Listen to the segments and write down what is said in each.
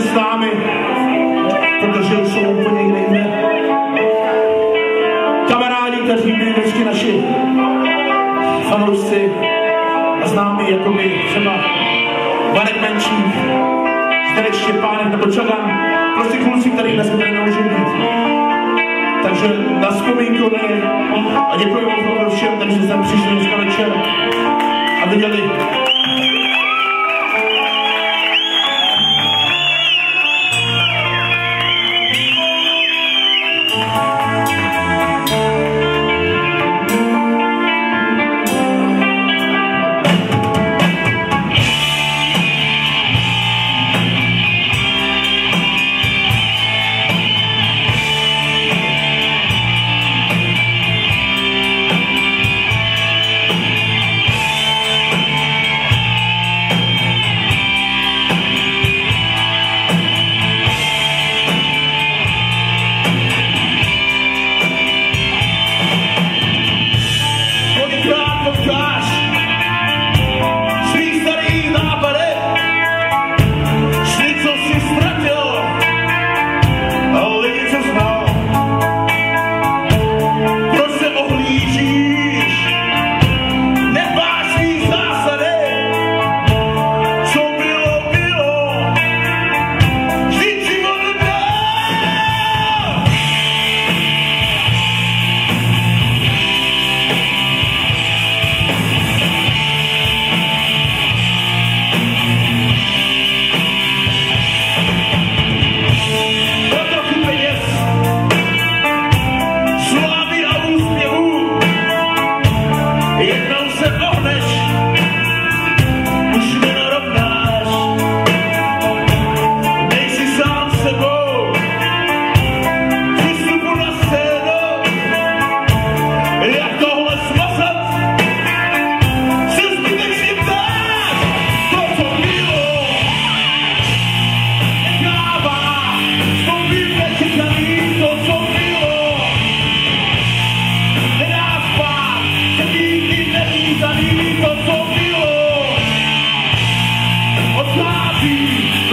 s námi, protože už jsou úplně někde jinde. Kamarádi, kteří byli vždycky naši fanoušci a známí, jako by třeba Marek Menčík, Zdeněk Štěpánek nebo Čagan, prostě kluci, který dneska tady nemůžou být. Takže na vzpomínku a děkuji vám všem, kteří jste přišli dneska večer a viděli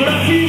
Brasil.